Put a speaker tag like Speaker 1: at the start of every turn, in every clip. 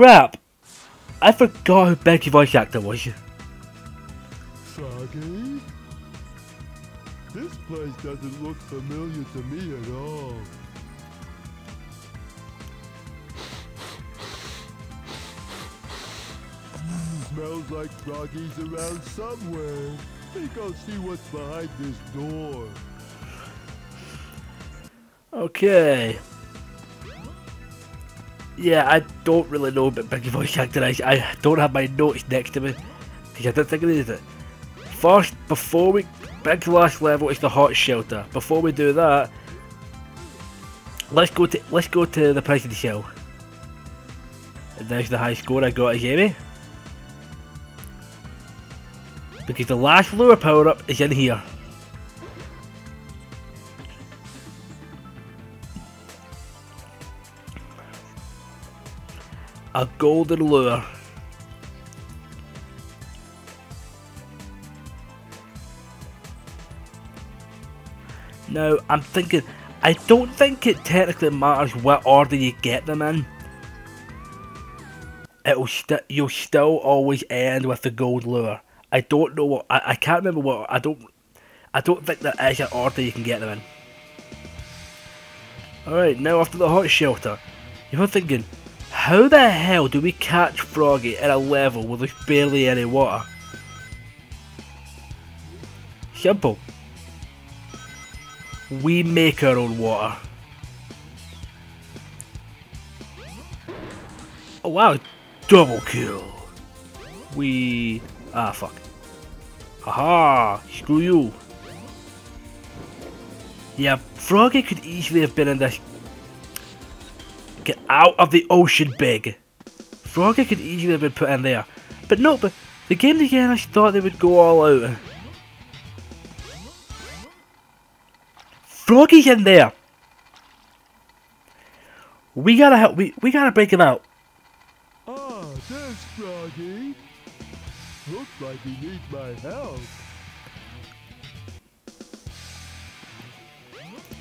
Speaker 1: crap! I forgot who Becky voice actor was.
Speaker 2: Froggy? This place doesn't look familiar to me at all. Smells like Froggy's around somewhere. Think I'll see what's behind this door.
Speaker 1: Okay. Yeah, I don't really know about Biggie voice actor. I, I don't have my notes next to me because I didn't think of it. First, before we big last level is the hot shelter. Before we do that, let's go to let's go to the prison cell. And there's the high score I got as Amy. Because the last lure power up is in here. A golden lure. Now, I'm thinking, I don't think it technically matters what order you get them in. It'll st you'll still always end with the gold lure. I don't know what I, I can't remember what I don't I don't think there is an order you can get them in. Alright, now after the hot shelter, you're thinking, how the hell do we catch Froggy at a level where there's barely any water? Simple. We make our own water. Oh wow, double kill. We... Ah, fuck. Haha, screw you. Yeah, Froggy could easily have been in this... Get out of the ocean, big. Froggy could easily have been put in there. But no, but the game designers thought they would go all out. Froggy's in there. We gotta help. We we gotta break him out.
Speaker 2: Ah, there's Froggy. Looks like he needs my help.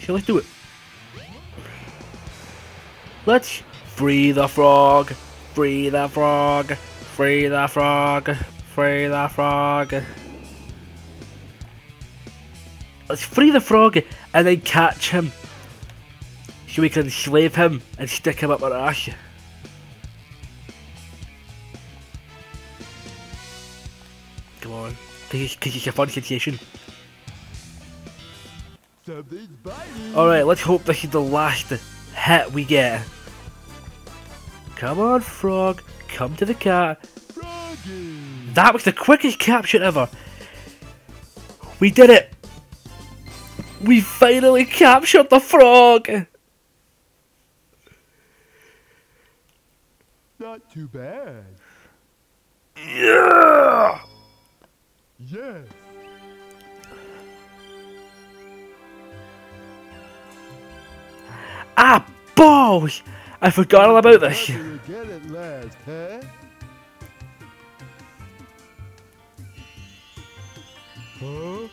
Speaker 1: So let's do it. Let's free the frog. Free the frog. Free the frog. Free the frog. Let's free the frog and then catch him. So we can enslave him and stick him up our ass. Come on. Because it's a fun sensation. Alright, let's hope this is the last hit we get. Come on, frog. Come to the cat.
Speaker 2: Froggy.
Speaker 1: That was the quickest capture ever. We did it. We finally captured the frog.
Speaker 2: Not too bad.
Speaker 1: Yeah.
Speaker 2: Yes.
Speaker 1: Ah, balls. I forgot all about this.
Speaker 2: Nothing again at last, huh? Huh?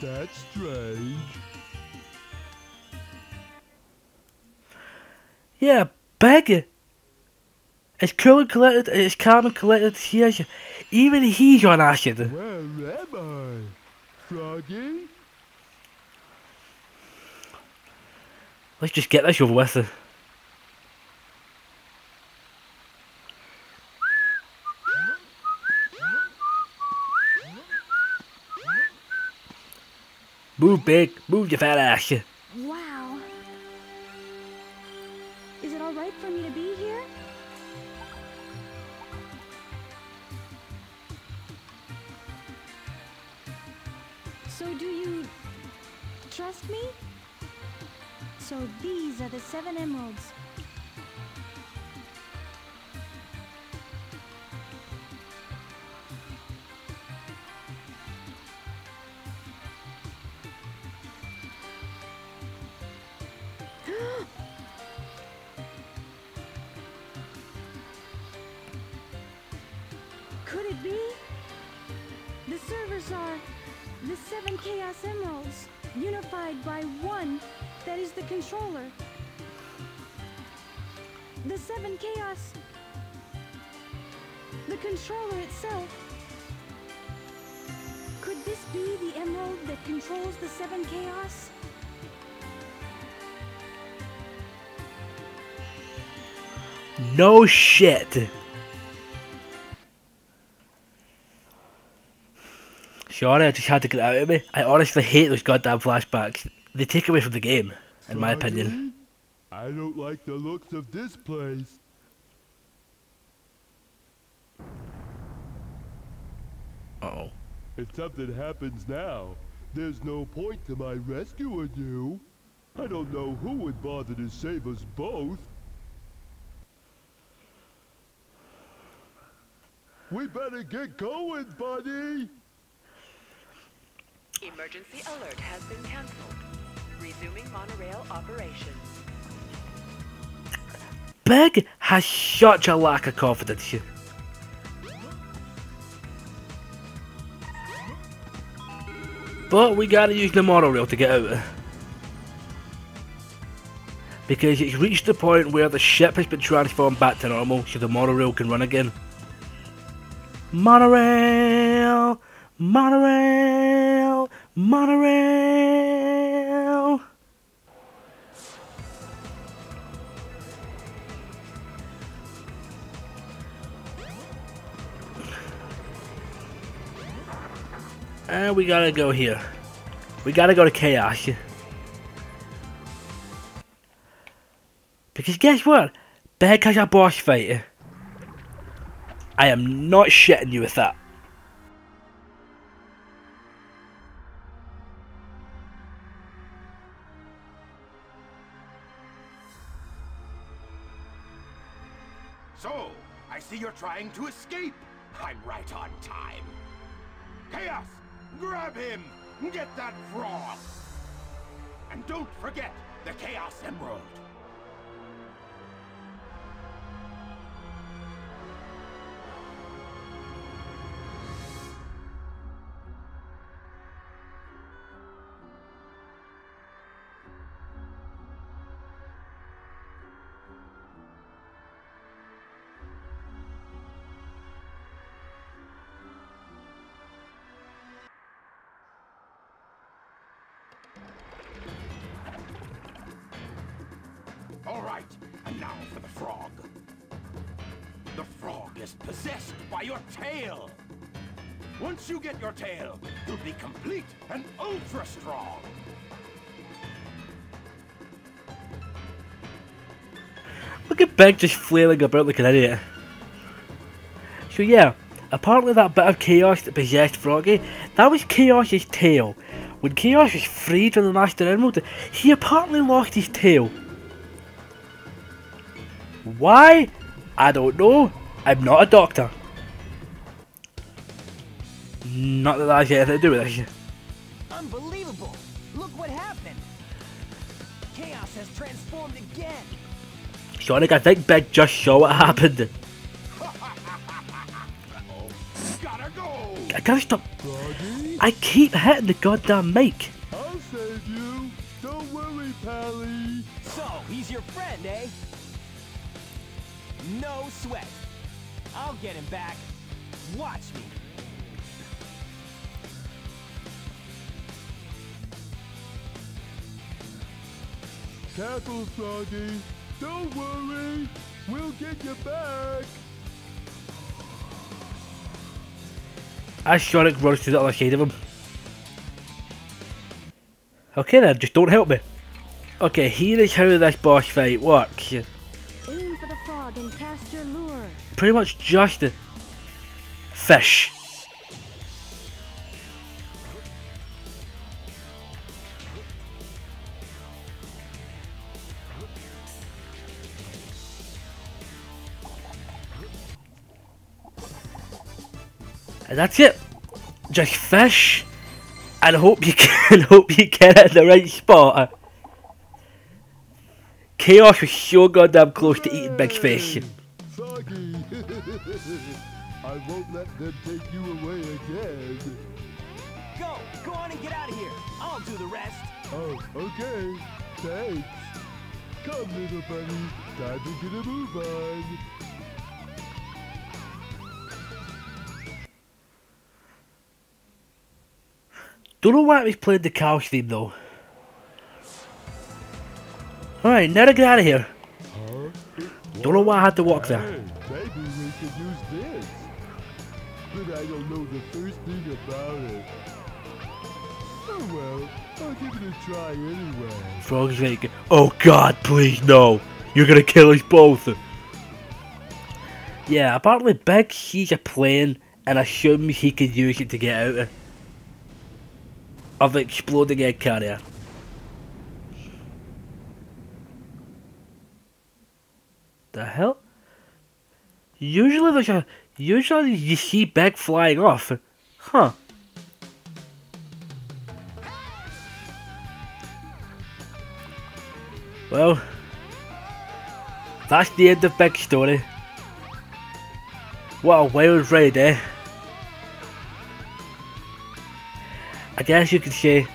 Speaker 2: That's strange.
Speaker 1: Yeah, big. It's cool and collected, it's calm and collected, he has, even he's on acid.
Speaker 2: Where am I? Froggy?
Speaker 1: Let's just get this over with. Move big, move your fat ass.
Speaker 3: Could it be? The servers are the seven Chaos Emeralds, unified by one that is the controller. The seven Chaos The controller itself. Could this be the emerald that controls the seven chaos?
Speaker 1: No shit. Sorry, I just had to get it out of me. I honestly hate those goddamn flashbacks. They take away from the game, in my opinion.
Speaker 2: I don't like the looks of this place.
Speaker 1: Uh oh.
Speaker 2: If something happens now, there's no point to my rescuing you. I don't know who would bother to save us both. We better get going, buddy!
Speaker 4: Emergency alert has been cancelled. Resuming monorail operations.
Speaker 1: Big has such a lack of confidence. here. But we gotta use the monorail to get out. Because it's reached the point where the ship has been transformed back to normal so the monorail can run again. Monorail! Monorail! Monorail! And we gotta go here. We gotta go to Chaos. Because guess what? Beck has a boss fight. I am not shitting you with that.
Speaker 5: So, I see you're trying to escape. I'm right on time. Chaos, grab him! Get that frog! And don't forget the Chaos Emerald. All right, and now for the frog. The frog is possessed by your tail. Once you get your tail, you'll be complete and ultra strong.
Speaker 1: Look at Big just flailing about like an idiot. So yeah, apparently that bit of chaos that possessed Froggy, that was Chaos's tail. When Chaos was freed from the Master Emerald, he apparently lost his tail. Why? I don't know. I'm not a doctor. Not that that has anything to do with this.
Speaker 6: Unbelievable! Look what happened! Chaos has transformed again!
Speaker 1: Sonic, I think Big just saw what happened.
Speaker 5: Oh, gotta go!
Speaker 1: I gotta stop. I keep hitting the goddamn mic.
Speaker 6: No sweat. I'll get him back. Watch me.
Speaker 2: Careful, Froggy. Don't worry. We'll get you back.
Speaker 1: As Sonic runs to the other side of him. Okay then, just don't help me. Okay, here is how this boss fight works. Pretty much just fish. And that's it. Just fish. And hope you can hope you get it in the right spot. Chaos was so goddamn close to eating Big Fish.
Speaker 2: Mm. them take you away again.
Speaker 6: Go! Go on and get out of here! I'll do the rest!
Speaker 2: Oh, okay. Thanks. Come, little bunny. Time to get a move on.
Speaker 1: Don't know why we played the cow theme though. Alright, now to get out of here. Don't know why I had to walk there.
Speaker 2: Know the first thing about it. Oh well, I'll give it a try anyway.
Speaker 1: Frog's like, oh god, please no. You're gonna kill us both. Yeah, apparently Big sees a plane and assumes he could use it to get out of, exploding egg carrier. The hell? Usually there's a usually you see Big flying off. Huh. Well, that's the end of Big Story. What a wild ride, eh? I guess you could say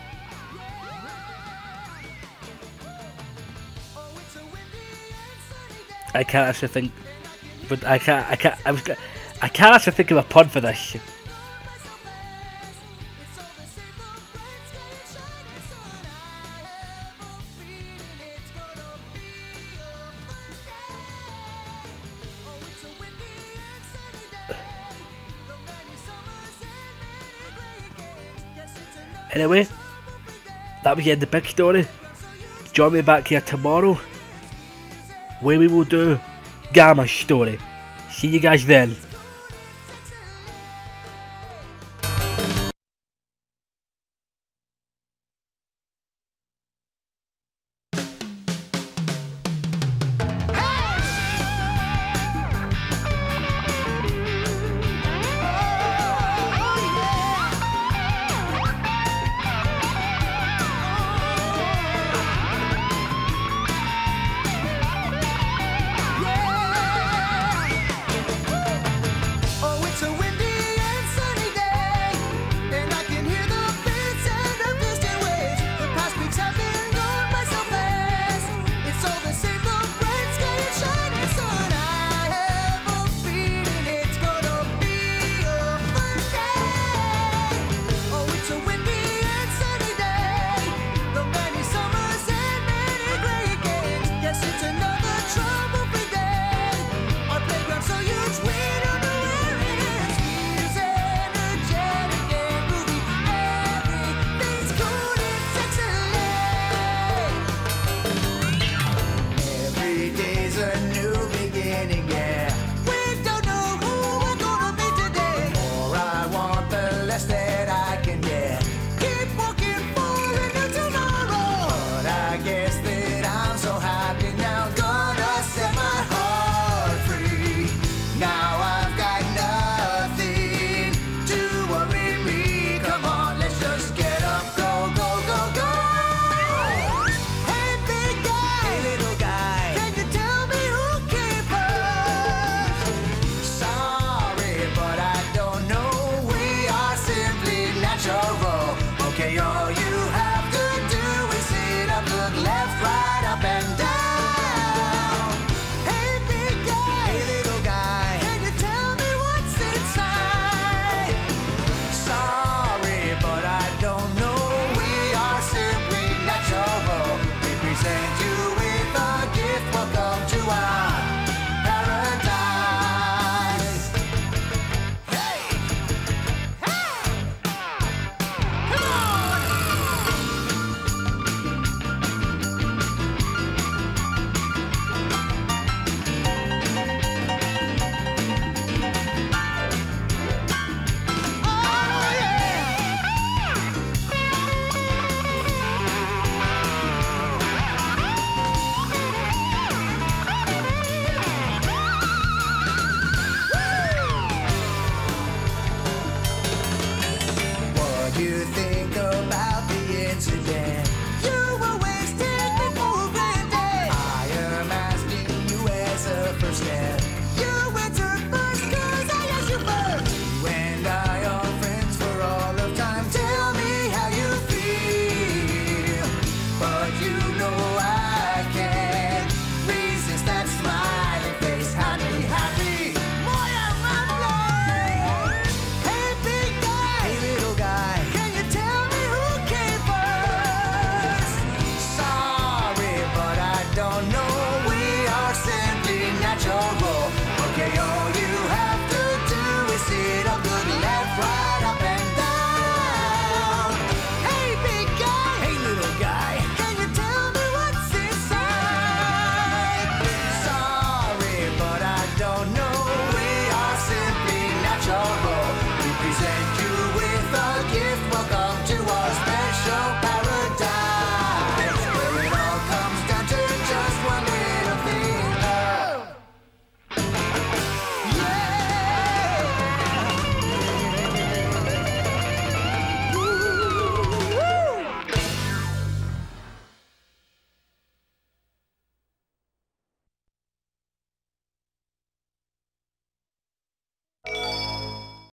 Speaker 1: I can't actually think but I can't I can't I was I can't actually think of a pun for this. Anyway, that was the end of the big story. Join me back here tomorrow where we will do Gamma story. See you guys then.